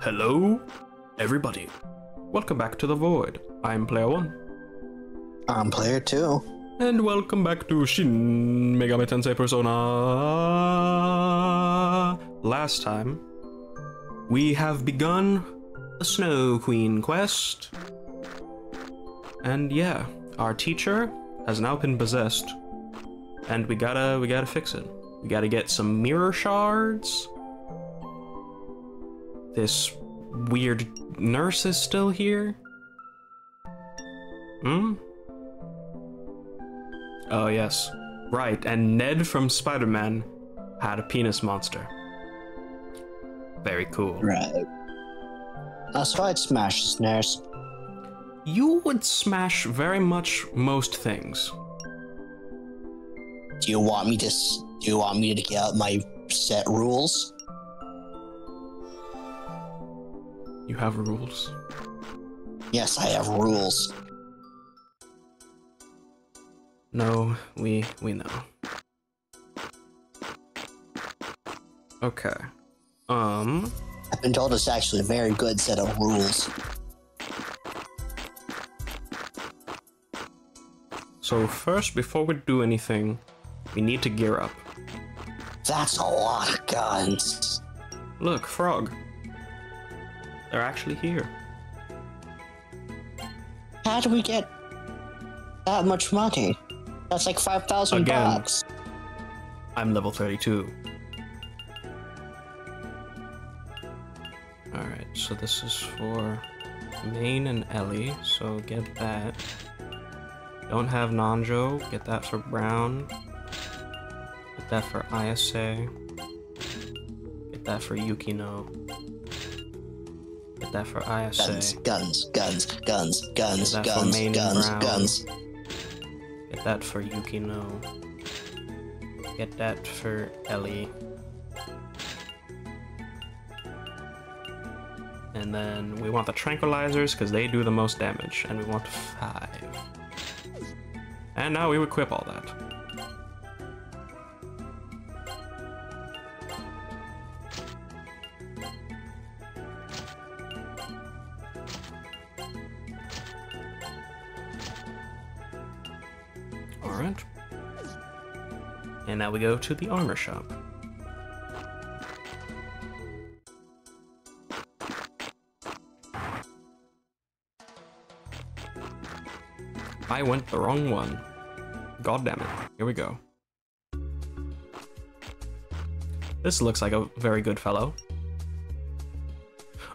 Hello, everybody. Welcome back to the Void. I'm Player One, I'm player two. and welcome back to Shin Megami Tensei Persona. Last time, we have begun the Snow Queen quest, and yeah, our teacher has now been possessed, and we gotta we gotta fix it. We gotta get some mirror shards. This weird nurse is still here. Hmm? Oh, yes. Right, and Ned from Spider Man had a penis monster. Very cool. Right. That's why I'd smash this nurse. You would smash very much most things. Do you want me to? Do you want me to get out my set rules? You have rules. Yes, I have rules. No, we we know. Okay. Um, I've been told it's actually a very good set of rules. so first before we do anything, we need to gear up. That's a lot of guns. Look, frog. They're actually here. How do we get that much money? That's like five thousand Again. bucks. I'm level 32. Alright, so this is for Main and Ellie, so get that. Don't have Nanjo, get that for Brown. Get that for ISA. Get that for Yukino. That for Guns, ISA. guns, guns, guns, guns, guns, main guns, brown. guns. Get that for Yukino. Get that for Ellie. And then we want the tranquilizers because they do the most damage, and we want five. And now we equip all that. Now we go to the armor shop. I went the wrong one. God damn it. Here we go. This looks like a very good fellow.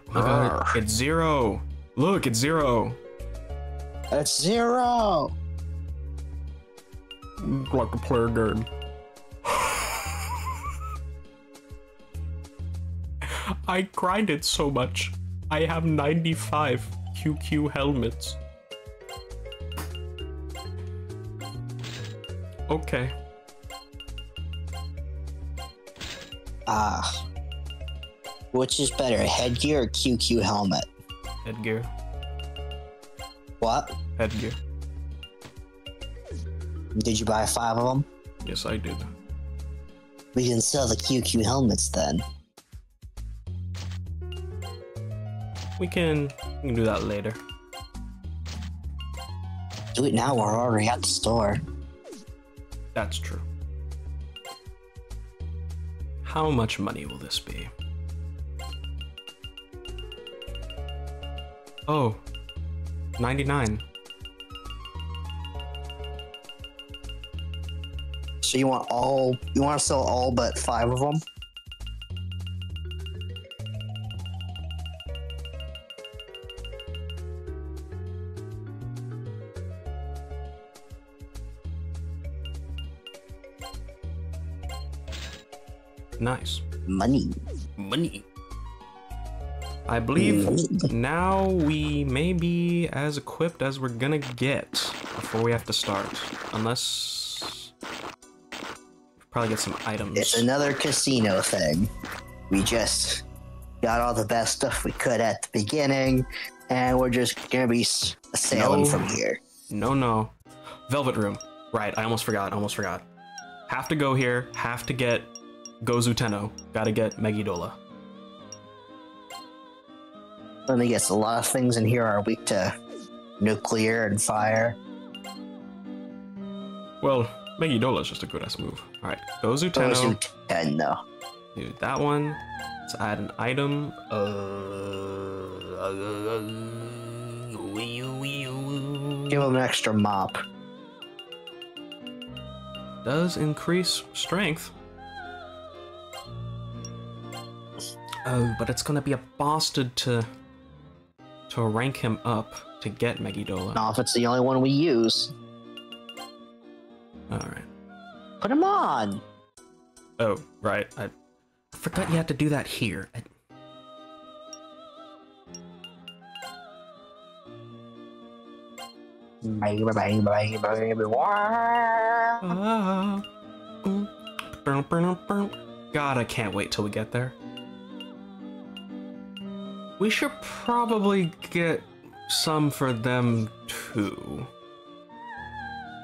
Oh my god, it's zero. Look, it's zero. That's zero. Like a player game. I grinded so much. I have 95 QQ helmets. Okay. Ah. Which is better, headgear or QQ helmet? Headgear. What? Headgear. Did you buy five of them? Yes, I did. We can sell the QQ helmets then. We can, we can do that later. Do it now, we're already at the store. That's true. How much money will this be? Oh, 99. So you want all, you want to sell all but five of them? Nice. Money. Money. I believe Money. now we may be as equipped as we're gonna get before we have to start. Unless. Probably get some items. It's another casino thing. We just got all the best stuff we could at the beginning, and we're just gonna be sailing No. from here. No, no. Velvet Room. Right, I almost forgot, almost forgot. Have to go here, have to get Gozu Tenno. Gotta get Megidola. Let me guess, a lot of things in here are weak to nuclear and fire. Well, Megidola is just a good ass move. Alright, Gozu Tenno. 10 though. Do that one. Let's add an item. Uh, Give him an extra mop. Does increase strength. Oh, but it's gonna be a bastard to to rank him up to get Megidola. Now, if it's the only one we use, Alright. put him on. Oh, right. I forgot you had to do that here. I- Bang, bang, bang, bang, bang. Ah, burn, burn, burn. God, I can't wait till we get there. We should probably get some for them too.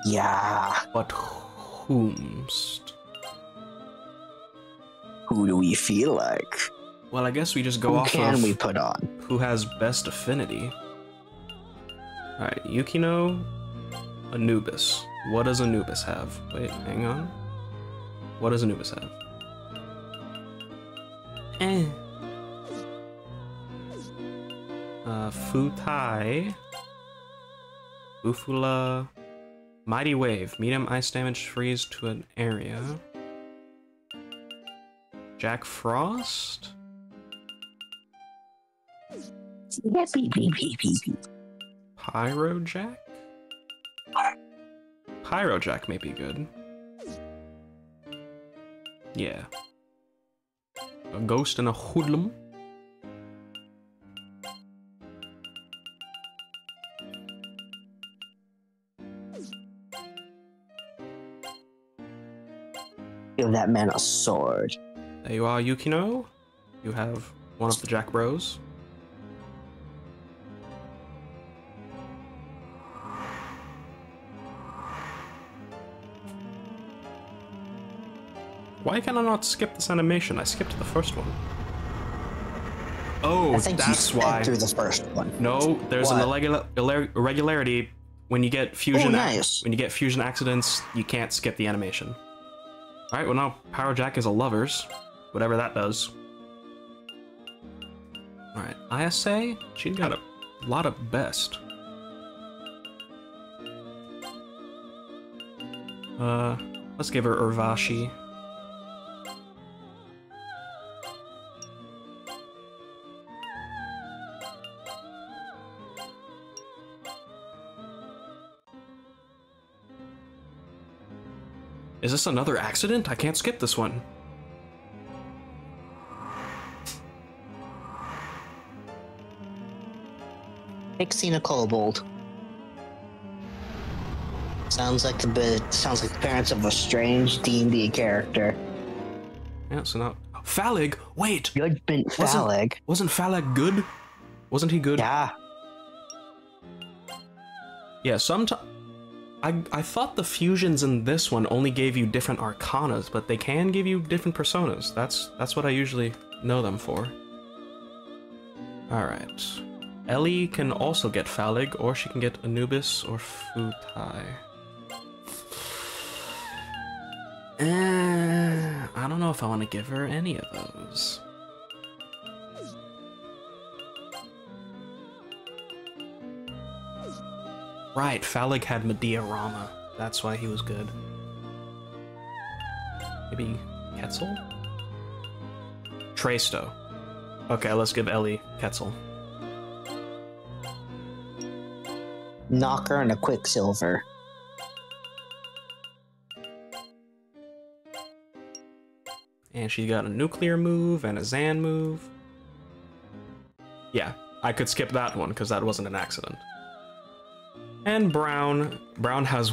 Yeah. But whomst? Who do we feel like? Well, I guess we just go Who off can of we put on? who has best affinity. Alright, Yukino, Anubis. What does Anubis have? Wait, hang on. What does Anubis have? Eh. Uh, Futai. Ufula. Mighty Wave. Medium ice damage freeze to an area. Jack Frost? Pyrojack? Pyrojack may be good. Yeah. A ghost and a hoodlum. Give that man a sword. There you are, Yukino. You have one of the Jack Bros. Why can I not skip this animation? I skipped the first one. Oh, I think you that's why. through the first one. No, there's an What? irregular- irregularity when you get fusion. Oh, ac- nice. when you get fusion accidents, you can't skip the animation. All right, well now Pyrojack is a lovers, whatever that does. All right, ISA, she got a lot of best. Uh, let's give her Urvashi. Is this another accident? I can't skip this one. Pixie a kobold. Sounds like the bit. Sounds like the parents of a strange D and D character. Yeah, so now Phaleg. Wait, Judgment Wasn't- Phaleg. wasn't Phaleg good? Wasn't he good? Yeah. Yeah. Sometimes I I thought the fusions in this one only gave you different arcanas, but they can give you different personas. That's that's what I usually know them for. All right. Ellie can also get Phaleg, or she can get Anubis or Futai. Eh, I don't know if I want to give her any of those. Right, Phaleg had Mediarama. That's why he was good. Maybe Quetzal? Traisto. Okay, let's give Ellie Quetzal. Knocker and a Quicksilver. And she got a nuclear move and a Zan move. Yeah, I could skip that one because that wasn't an accident. And Brown. Brown has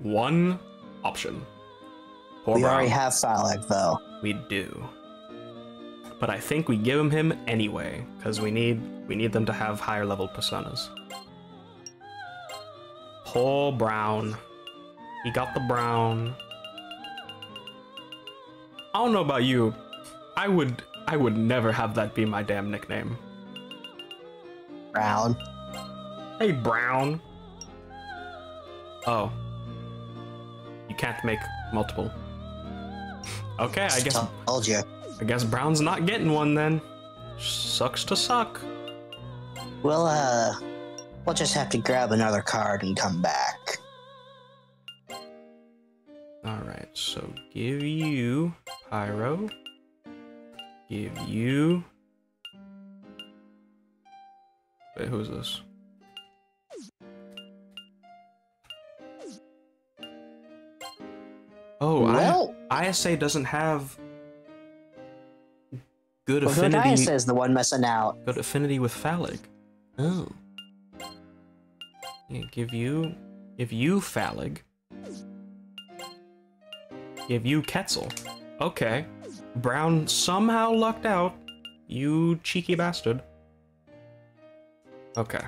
one option. Poor we Brown. already have Phaleg though. We do. But I think we give him him anyway, because we need we need them to have higher level personas. Poor Brown. He got the brown. I don't know about you. I would I would never have that be my damn nickname. Brown. Hey, Brown. Oh. You can't make multiple. Okay, I guess Told you. I guess Brown's not getting one then. Sucks to suck. We'll, uh, we'll just have to grab another card and come back. Alright, so give you Pyro. Give you. Wait, who's this? Oh, well, I, ISA doesn't have good well affinity. Hodias is the one missing out. Good affinity with Phaleg. Oh. Yeah, give you, give you Phaleg. Give you Quetzal. Okay. Brown somehow lucked out. You cheeky bastard. Okay.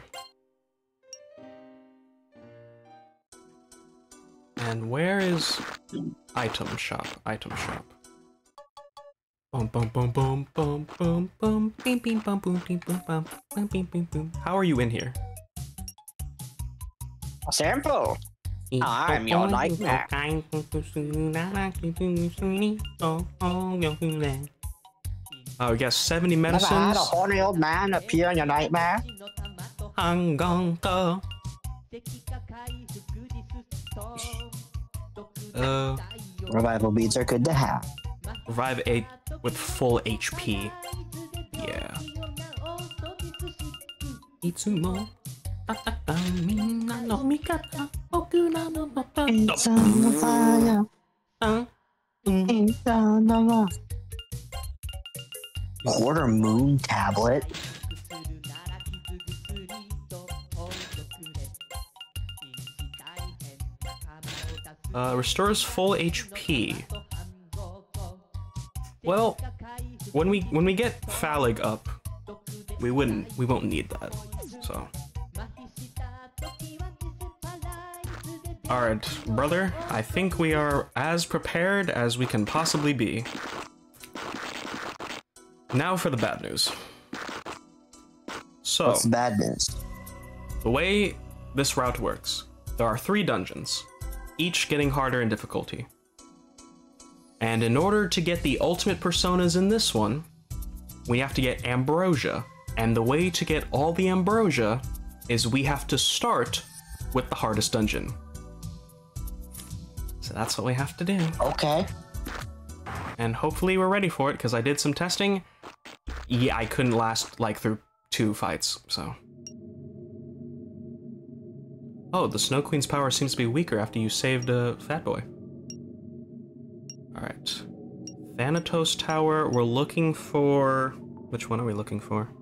And where is item shop? Item shop. Bum bum bum bum bum bum bum bing bing bum boom bing bum bum bum bing bing boom. How are you in here? Simple. I'm your nightmare. Oh, we got 70 Never had a medicines. horny old man appear in your nightmare? I'm gonna go. Uh, Revival beads are good to have. revive 8 with full HP. Yeah. Itsumo. It's on the Uh, restores full HP. Well, when we when we get Phaleg up, we wouldn't we won't need that. So. Alright, brother, I think we are as prepared as we can possibly be. Now for the bad news. So, What's bad news? the way this route works, there are three dungeons, each getting harder in difficulty. And in order to get the ultimate personas in this one, we have to get Ambrosia. And the way to get all the Ambrosia is we have to start with the hardest dungeon. So that's what we have to do. Okay. And hopefully we're ready for it, because I did some testing. Yeah, I couldn't last, like, through two fights, so... Oh, the Snow Queen's power seems to be weaker after you saved uh, Fat Boy. Alright. Thanatos Tower, we're looking for... Which one are we looking for?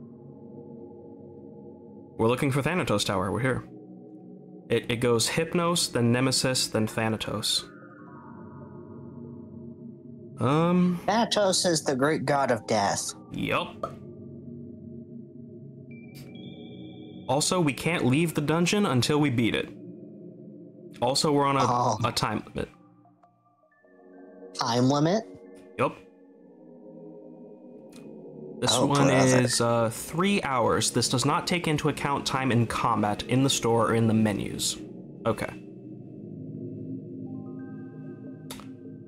We're looking for Thanatos Tower, we're here. It, it goes Hypnos, then Nemesis, then Thanatos. Um, Thanatos is the great god of death. Yup. Also, we can't leave the dungeon until we beat it. Also, we're on a, Oh. a time limit. Time limit? Yep. This Oh, one brother. is uh, three hours. This does not take into account time in combat, in the store, or in the menus. Okay.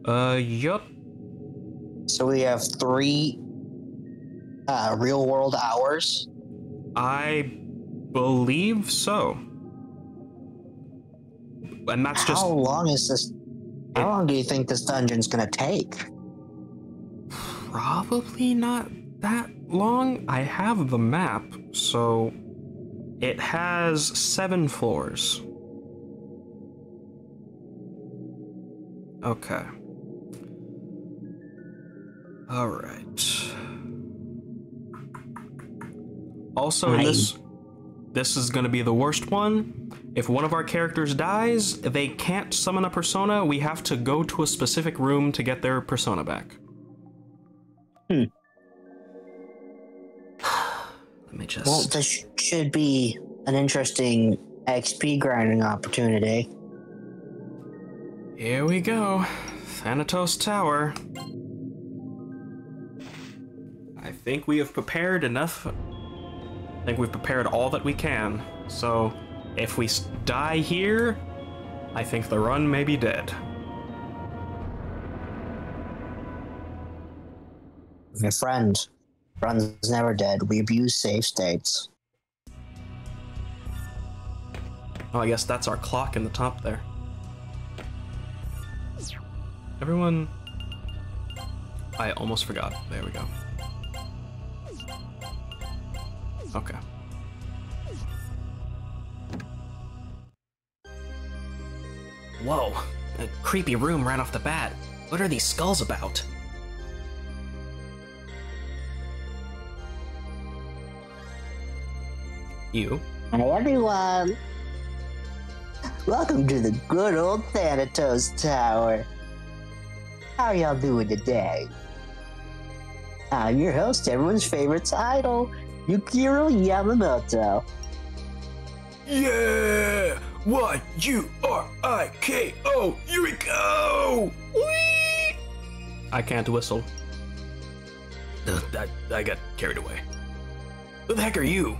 Uh, yup. So we have three uh, real world hours. I believe so. And that's just How long is this? How long do you think this dungeon's gonna take? probably not that long. I have the map, so it has seven floors. Okay. All right. Also, in this this is going to be the worst one. If one of our characters dies, they can't summon a persona. We have to go to a specific room to get their persona back. Hmm. Let me just. Well, this should be an interesting XP grinding opportunity. Here we go. Thanatos Tower. I think we have prepared enough I think we've prepared all that we can. So, if we die here, I think the run may be dead. My friend, run's never dead. We abuse safe states. Oh, I guess that's our clock in the top there. Everyone. I almost forgot. There we go. Okay. Whoa, a creepy room right off the bat. What are these skulls about? You? Hi everyone! Welcome to the good old Thanatos Tower. How are y'all doing today? I'm your host, everyone's favorite idol, Yuriko Yamamoto. Yeah! Y U R I K O! Yuriko! Whee! I can't whistle. Ugh, I, I got carried away. Who the heck are you?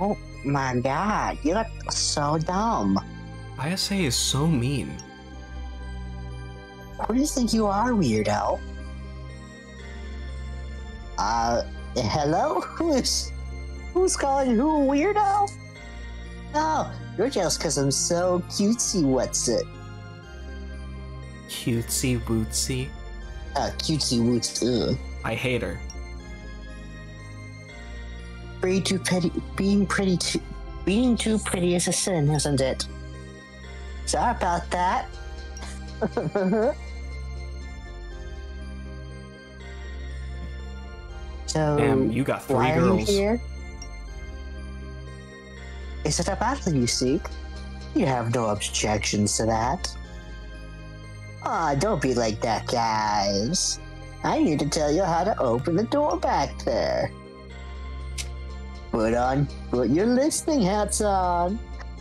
Oh my god, you look so dumb. ISA is so mean. Who do you think you are, weirdo? Uh, hello? Who's who's calling who a weirdo? Oh, you're just because I'm so cutesy. What's it? Cutesy wootsy. Uh, cutesy woots. Ugh. I hate her. Being too pretty. Being pretty too. Being too pretty is a sin, isn't it? Sorry about that. so, Damn, you got three why are girls. you here? Is it a battle you seek? You have no objections to that. Ah, don't be like that, guys. I need to tell you how to open the door back there. Put on, put your listening hats on.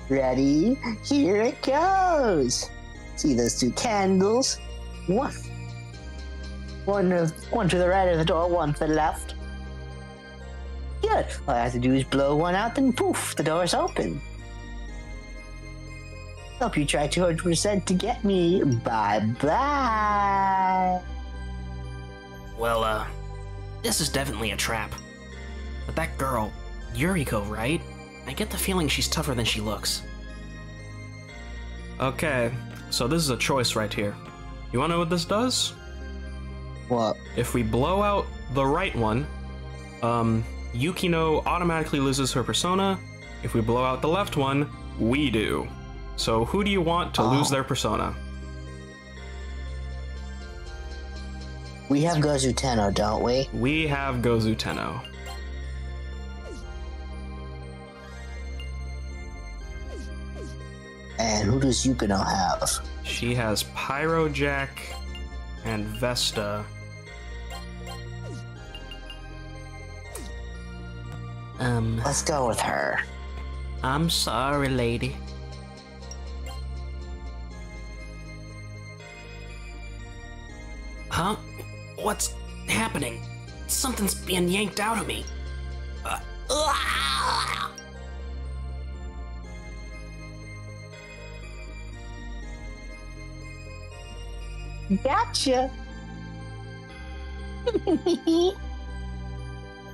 Ready? Here it goes. See those two candles? One, one, of, one to the right of the door, one to the left. Good. All I have to do is blow one out, then poof, the door's open. Hope you try 200% to get me. Bye bye. Well, uh, this is definitely a trap. But that girl, Yuriko, right? I get the feeling she's tougher than she looks. Okay, so this is a choice right here. You wanna know what this does? What? If we blow out the right one, um, Yukino automatically loses her persona. If we blow out the left one, we do. So who do you want to lose Oh. their persona? We have Gozu Tenno, don't we? We have Gozu Tenno. And who does Yukino have? She has Pyrojack and Vesta. Um, Let's go with her. I'm sorry, lady. Huh? What's happening? Something's being yanked out of me. Uh! Gotcha.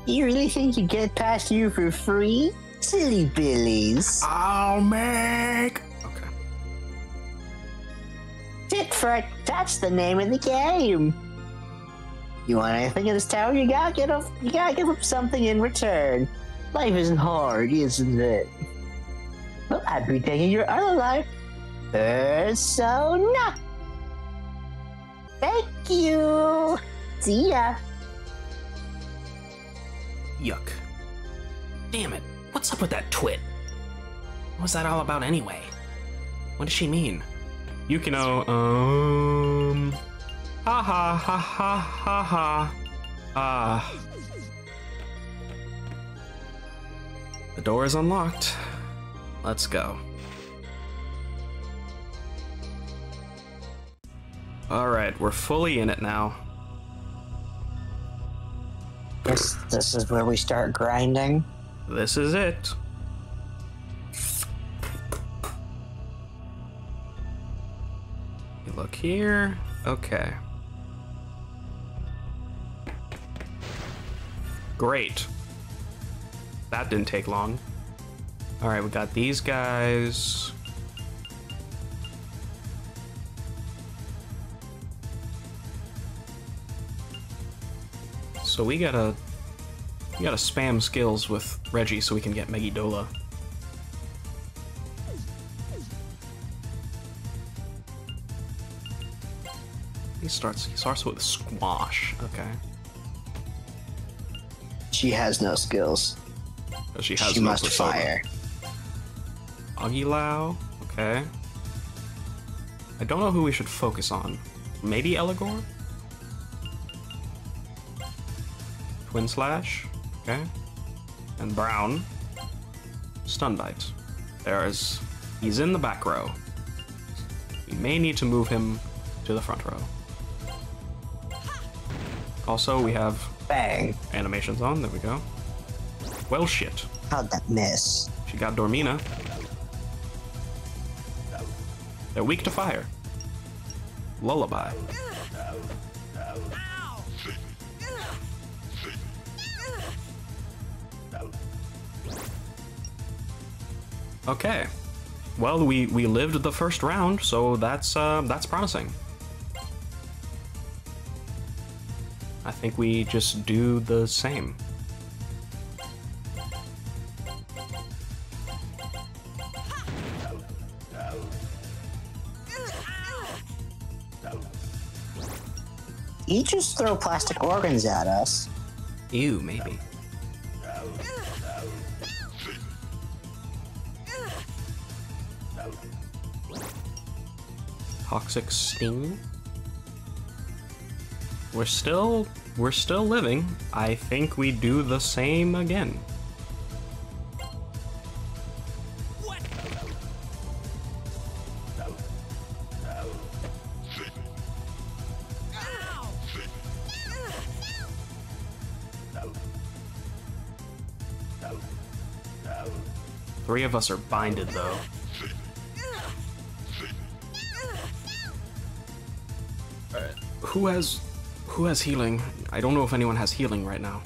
you really think you get past you for free? Silly Billies. I'll make. Okay. Tit for a- that's the name of the game. You want anything in this tower? You gotta get up. You gotta give up something in return. Life isn't hard, isn't it? Well, I'd be taking your other life. Persona. Thank you. See ya. Yuck. Damn it. What's up with that twit? What was that all about anyway? What does she mean? Yukino, um. Ha ha ha ha ha ha. Ah. The door is unlocked. Let's go. Alright, we're fully in it now. This, this is where we start grinding. This is it. You look here. Okay. Great. That didn't take long. Alright, we got these guys. So we gotta we gotta spam skills with Reggie so we can get Megidola. He starts he starts with squash. Okay. She has no skills. So she has she no must persona. fire. Agilao. Okay. I don't know who we should focus on. Maybe Eligor? Twin Slash. Okay. And Brown. Stun Bite. There is. He's in the back row. We may need to move him to the front row. Also, we have Bang. animations on. There we go. Well, shit. How'd that miss? She got Dormina. They're weak to fire. Lullaby. Okay. Well, we we lived the first round, so that's uh, that's promising. I think we just do the same. You just throw plastic organs at us. Ew, maybe. Toxic sting. We're still we're still living. I think we do the same again. Three of us are binded though. Who has who has healing? I don't know if anyone has healing right now.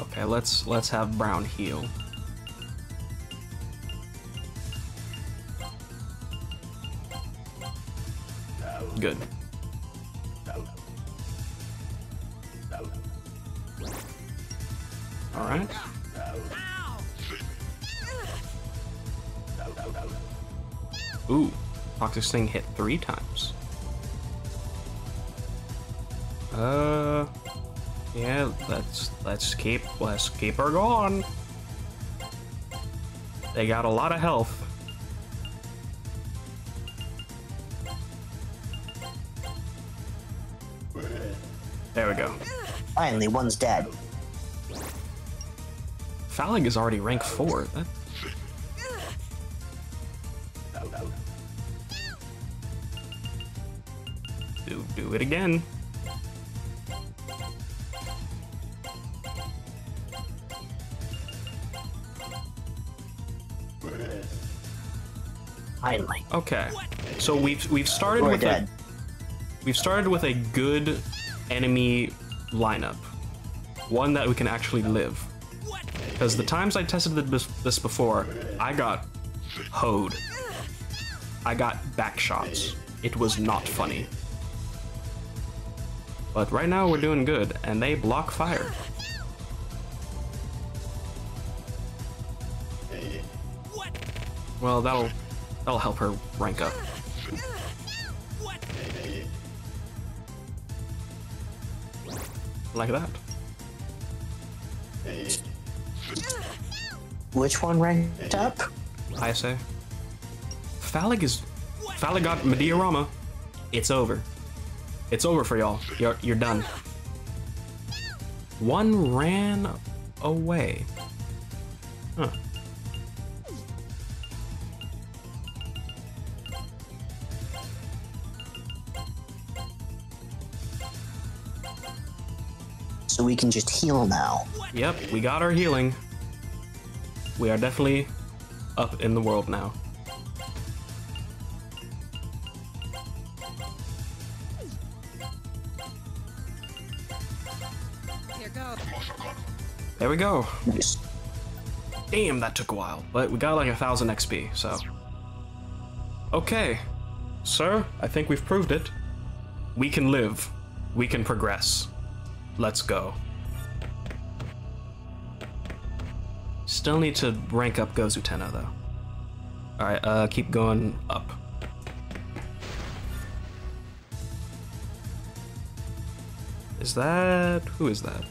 Okay, let's let's have Brown heal. Good. All right. Ooh, Toxic Sting hit three times. Uh, yeah, let's let's keep let's keep her going. They got a lot of health. Finally, one's dead. Phaleg is already rank four. That... Do do it again. Finally. Okay, so we've we've started We're with dead. a we've started with a good enemy lineup, one that we can actually live. Because the times I tested this, before, I got hoed. I got back shots. It was not funny. But right now we're doing good, and they block fire. Well, that'll that'll help her rank up. Like that. Which one ranked up? I say. Phaleg is. Phaleg got Mediarama. It's over. It's over for y'all. You're, you're done. One ran away. Huh. So we can just heal now. Yep, we got our healing. We are definitely up in the world now. Here goes. There we go. Nice. Damn, that took a while, but we got like a thousand XP, so. Okay, sir, I think we've proved it. We can live. We can progress. Let's go. Still need to rank up Gozu Tenno though. Alright, uh, keep going up. Is that. Who is that?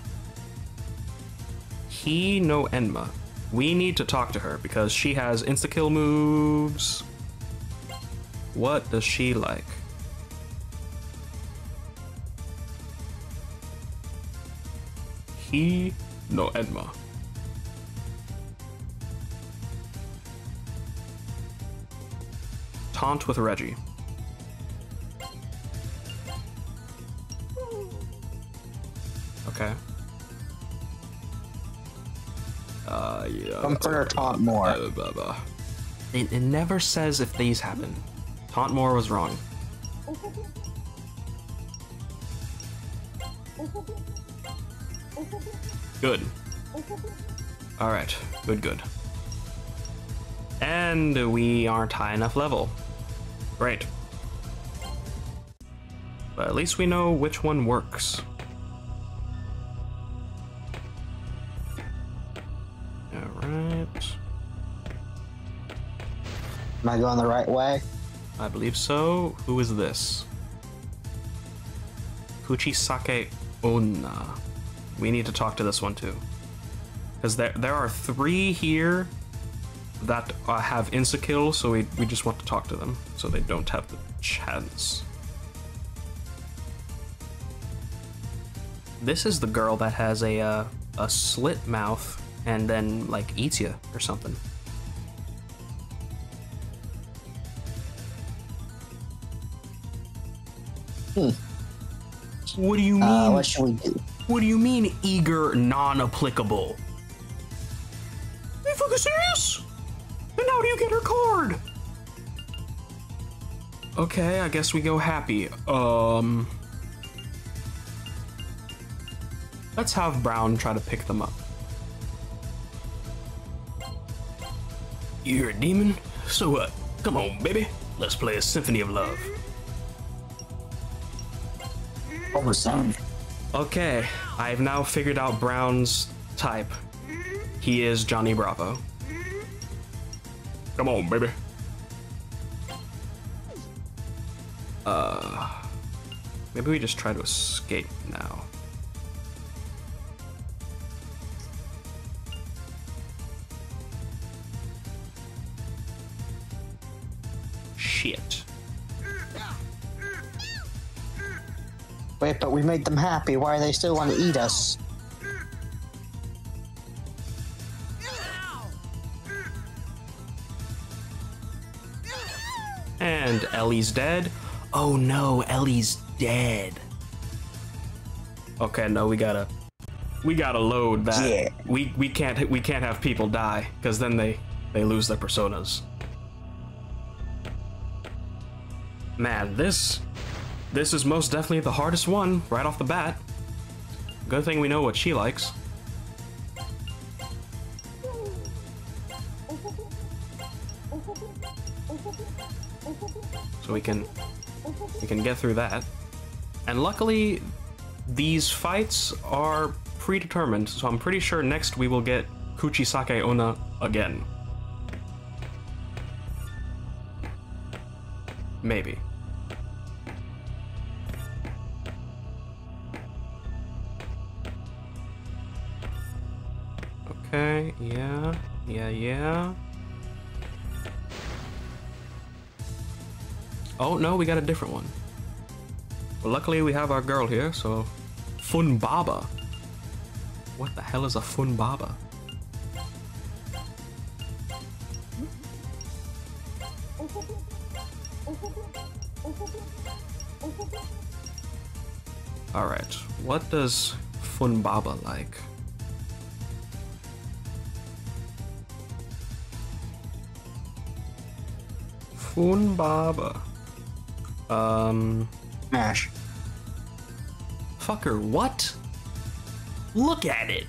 Hinoenma. We need to talk to her because she has insta kill moves. What does she like? He no Enma. Taunt with Reggie. Okay. Uh, yeah. Comfort or taunt more. Blah, blah, blah. It, it never says if these happen. Taunt more was wrong. Good. Alright, good, good. And we aren't high enough level. Great. But at least we know which one works. Alright. Am I going the right way? I believe so. Who is this? Kuchisake Onna. We need to talk to this one too. Because there, there are three here that uh, have insta kill, so we, we just want to talk to them so they don't have the chance. This is the girl that has a uh, a slit mouth and then like eats you or something. What do you mean? Uh, what should we do? What do you mean eager, non-applicable? Are you fucking serious? And how do you get her card? Okay, I guess we go happy. Um Let's have Brown try to pick them up. You're a demon? So what? Come on, baby. Let's play a symphony of love. What was that? Okay, I've now figured out Brown's type. He is Johnny Bravo. Come on, baby. Uh, maybe we just try to escape now. Wait, but we made them happy. Why are they still want to eat us? And Ellie's dead. Oh no, Ellie's dead. Okay, no, we gotta, we gotta load that. Yeah. We we can't we can't have people die because then they they lose their personas. Man, this this is most definitely the hardest one right off the bat. Good thing we know what she likes. So we can we can get through that. And luckily these fights are predetermined, so I'm pretty sure next we will get Kuchisake Onna again. Maybe. Yeah, yeah, yeah. Oh no, we got a different one. Well, luckily we have our girl here, so Humbaba. What the hell is a Humbaba? Alright, what does Humbaba like? Humbaba. Um, Mash. fucker, what? Look at it!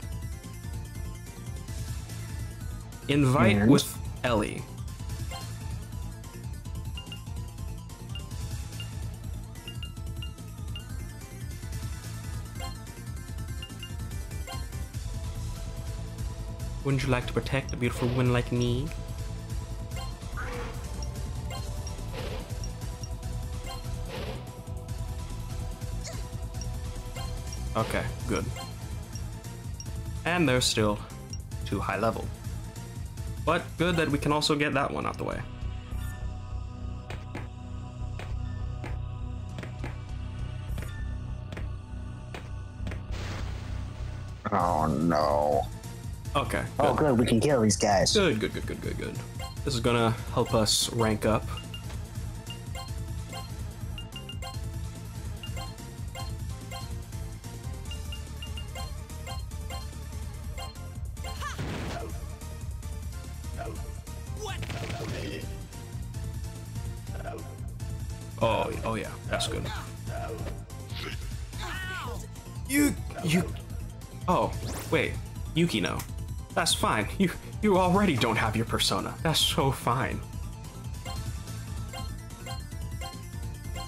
Invite And? with Ellie. Wouldn't you like to protect a beautiful woman like me? Okay, good. And they're still too high level. But good that we can also get that one out the way. Oh no. Okay. Oh, good. good. We can kill these guys. Good, good, good, good, good, good. This is gonna help us rank up. Yukino. That's fine. You, you already don't have your persona. That's so fine.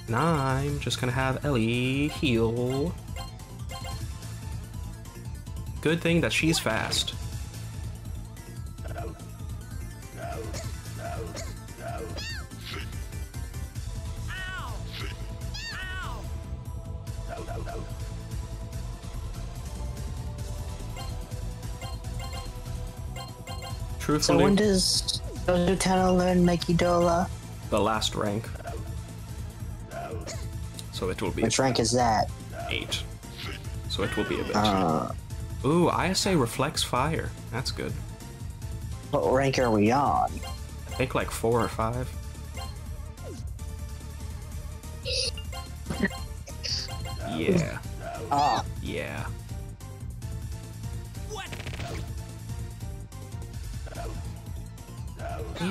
Now I'm just gonna have Ellie heal. Good thing that she's fast. So when does Gozu Tenno learn Mekidola? the last rank. So it will be Which rank is that? eight. So it will be a bit. Uh, Ooh, ISA reflects fire. That's good. what rank are we on? I think like four or five.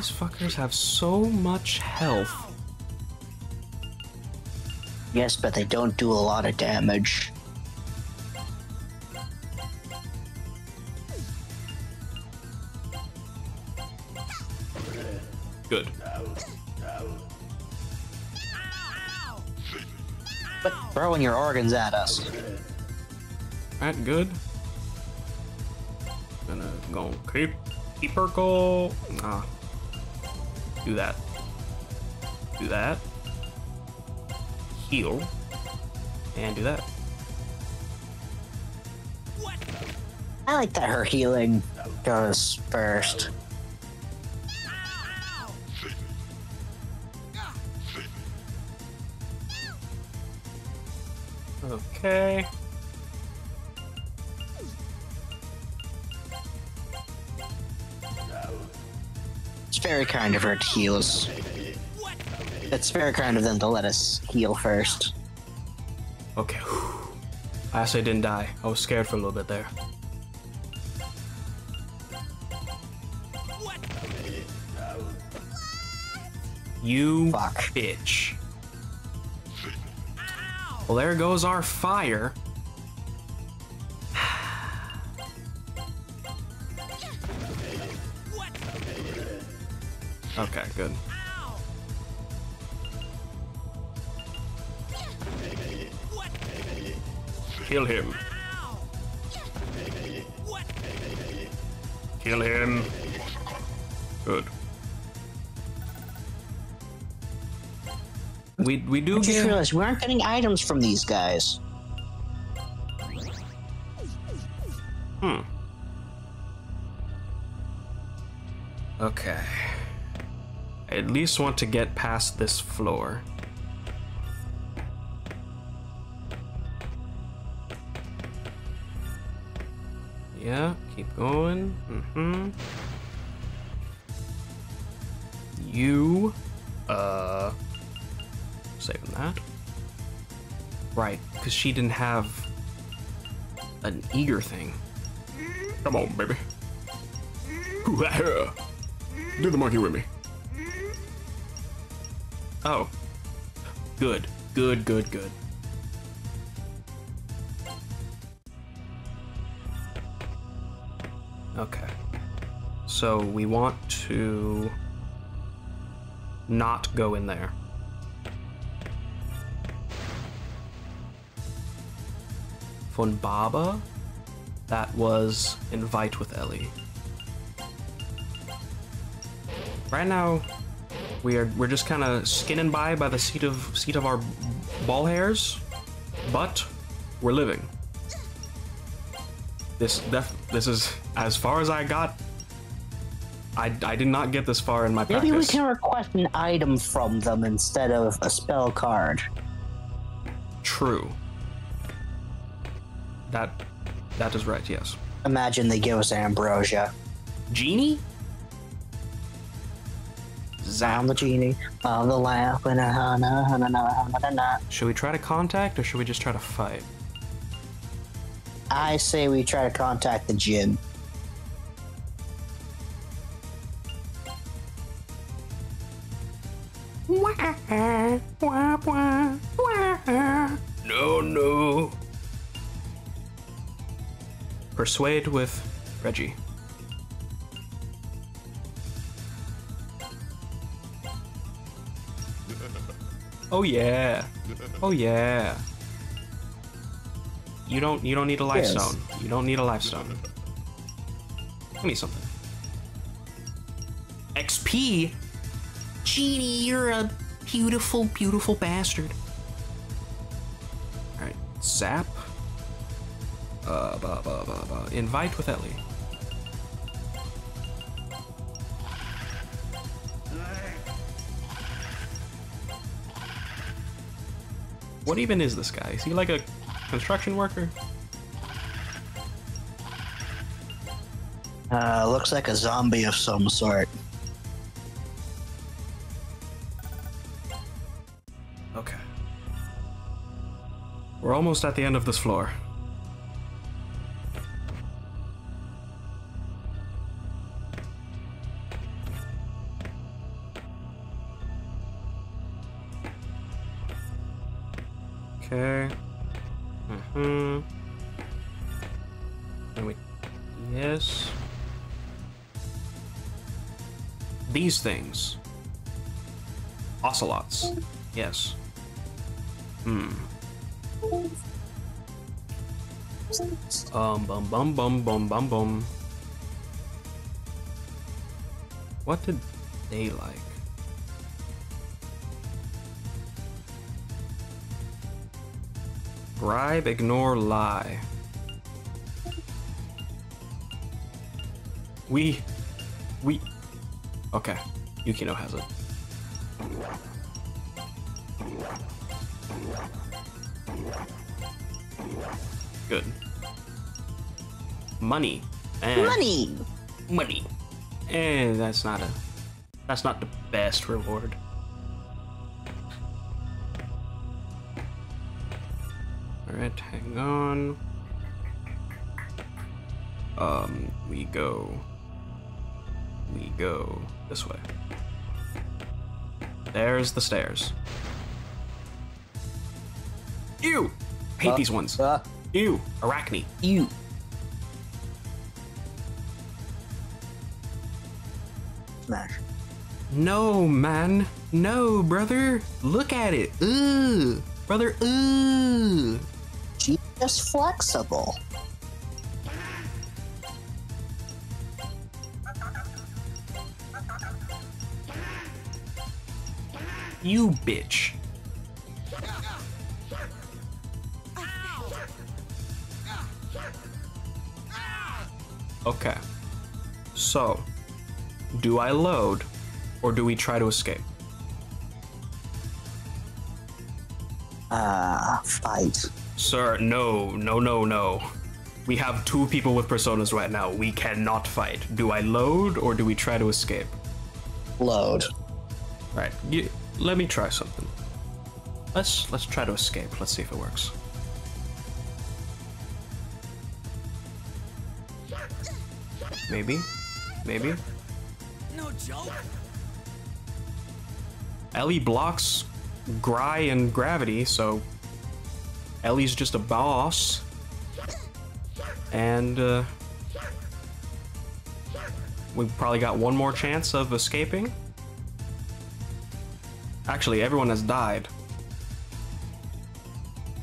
These fuckers have so much health. yes, but they don't do a lot of damage. Good. But throwing your organs at us. That good. Gonna go keep keep her goal. Ah. Do that. Do that. Heal. And do that. I like that her healing goes first. Okay. Very kind of her to heal us. It's very kind of them to let us heal first. Okay. I actually didn't die. I was scared for a little bit there. You Fuck. bitch. Well, there goes our fire. because we aren't getting items from these guys. Hmm. Okay. I at least want to get past this floor. Yeah, keep going. Mm-hmm. You, uh, saving that. Right, because she didn't have an eager thing. Come on, baby. Do the monkey with me. Oh. Good. Good, good, good. Okay. So we want to not go in there. Humbaba, that was invite with Ellie. Right now, we are we're just kind of skinning by by the seat of seat of our ball hairs, but we're living. This def, this is as far as I got. I, I did not get this far in my Maybe we can request an item from them instead of a spell card. True. That that is right. Yes. Imagine they give us ambrosia. Genie. I'm the genie of the lamp. and a- na- na- na- na- na- na- na. Should we try to contact or should we just try to fight? I say we try to contact the gin. No, no. Persuade with Reiji. Oh yeah. Oh yeah. You don't you don't need a life Yes. stone. You don't need a life stone. Give me something. XP? Genie, you're a beautiful, beautiful bastard. Alright, zap. Uh, ba, ba, ba, ba. Invite with Ellie. What even is this guy? Is he like a construction worker? Uh, looks like a zombie of some sort. Okay. We're almost at the end of this floor. These things. Ocelots. Yes. Hmm. Um, bum, bum, bum, bum, bum, bum. What did they like? Bribe, ignore, lie. We. We. Okay. Yukino has it. Good. Money. Eh, Money! Money. And that's not a. That's not the best reward. Alright, hang on. Um, we go. We go this way. There's the stairs. Ew! I hate Uh, these ones. Uh, Ew! Arachne. Ew. Smash. No, man. No, brother. Look at it. Ugh. Brother, ugh. She's just flexible. You bitch. Okay. So, do I load or do we try to escape? Ah, fight. Sir, no, no, no, no. We have two people with personas right now. We cannot fight. Do I load or do we try to escape? Load. Right. You, let me try something. Let's let's try to escape. Let's see if it works. Maybe. Maybe. No joke. Ellie blocks Gry and Gravity, so Ellie's just a boss. And uh, we probably got one more chance of escaping. Actually, everyone has died.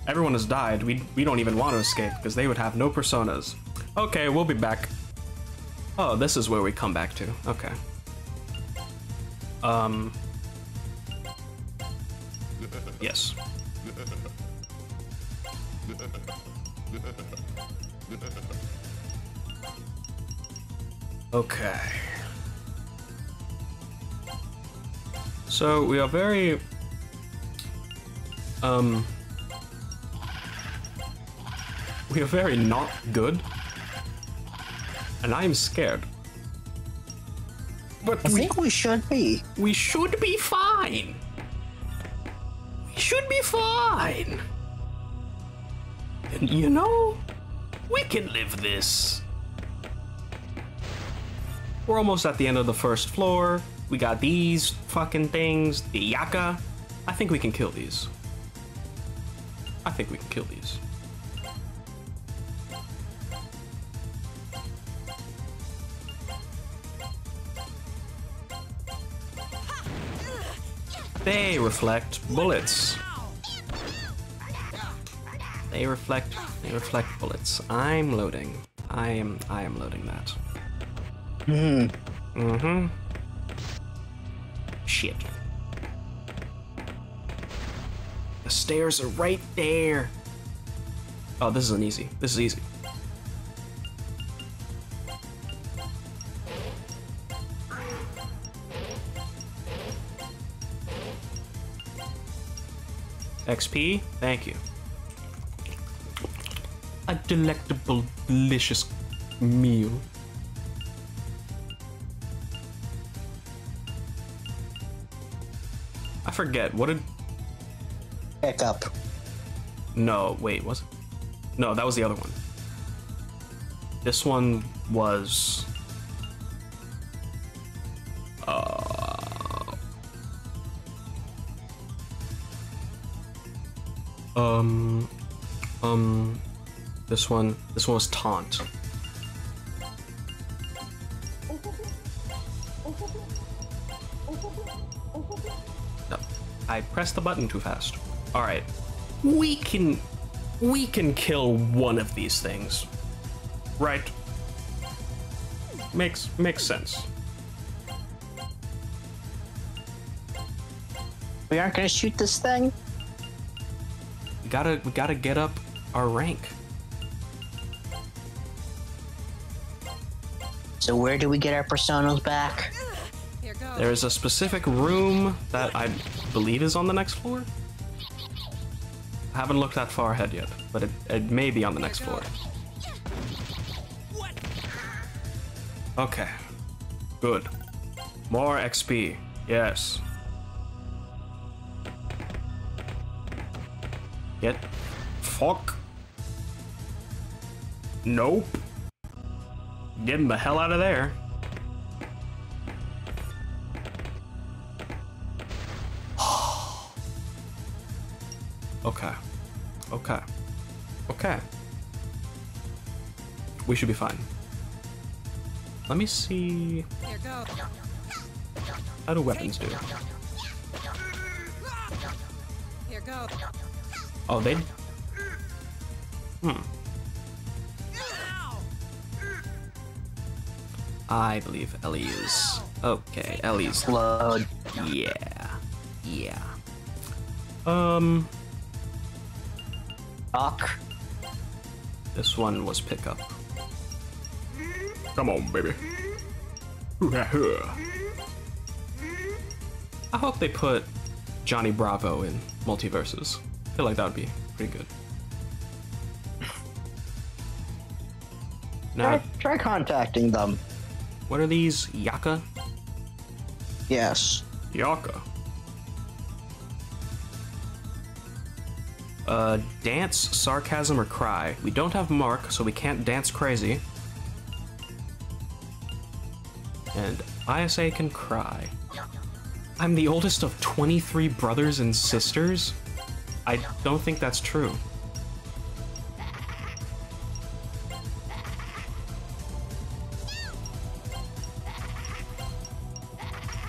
Everyone has died. We, we don't even want to escape because they would have no personas. Okay, we'll be back. Oh, this is where we come back to. Okay. Um. Yes. Okay. So we are very um we are very not good. And I am scared. But I we, think we should be. we should be fine. We should be fine. And you know, we can live this. We're almost at the end of the first floor. We got these fucking things, the Yaka. I think we can kill these. I think we can kill these. They reflect bullets. They reflect they reflect bullets. I'm loading. I am I am loading that. Hmm. Mm-hmm. Shit. The stairs are right there. Oh, this isn't easy. This is easy. XP, thank you. A delectable, delicious meal. I forget, what did. Pick up. No, wait, was it? No, that was the other one. This one was. Uh. Um. Um. This one. This one was taunt. I pressed the button too fast. All right, we can, we can kill one of these things, right? Makes makes sense. We aren't gonna shoot this thing? We gotta we gotta get up our rank. So where do we get our personas back? There is a specific room that I believe is on the next floor. I haven't looked that far ahead yet, but it, it may be on the next floor. Okay. Good. More XP. Yes. Get. Fuck. Nope. Getting the hell out of there. Okay. Okay. Okay. We should be fine. Let me see. How do weapons do? Oh, they. Hmm. I believe Ellie is. Okay, Ellie's. Load. Yeah. Yeah. Um, Doc. this one was pickup. Come on, baby. I hope they put Johnny Bravo in multiverses. I feel like that would be pretty good. Now, Try, try contacting them. what are these? Yaka? Yes. Yaka. Uh, dance, sarcasm, or cry. We don't have Mark, so we can't dance crazy. And ISA can cry. I'm the oldest of 23 brothers and sisters? I don't think that's true.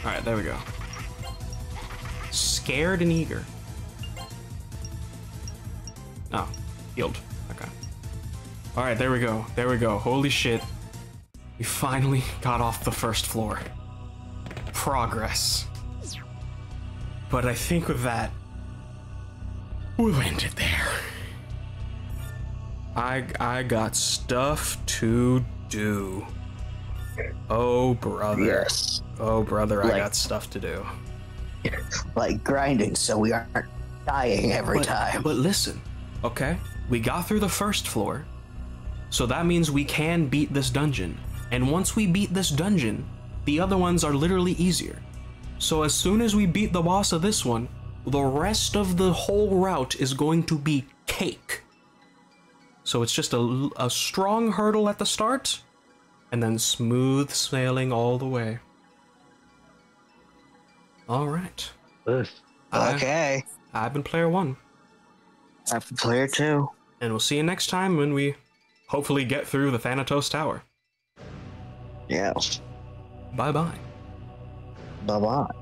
Alright, there we go. Scared and eager. Healed. Okay. Alright, there we go. There we go. Holy shit. We finally got off the first floor. Progress. But I think with that, we'll end it there. I I got stuff to do. Oh brother. Yes. Oh brother, I got stuff to do. Like grinding so we aren't dying every but, time. But listen, okay? We got through the first floor. So that means we can beat this dungeon. And once we beat this dungeon, the other ones are literally easier. So as soon as we beat the boss of this one, the rest of the whole route is going to be cake. So it's just a, a strong hurdle at the start, and then smooth sailing all the way. All right. Okay. I've been player one. After player two. And we'll see you next time when we hopefully get through the Thanatos Tower. Yes. Bye bye. Bye bye.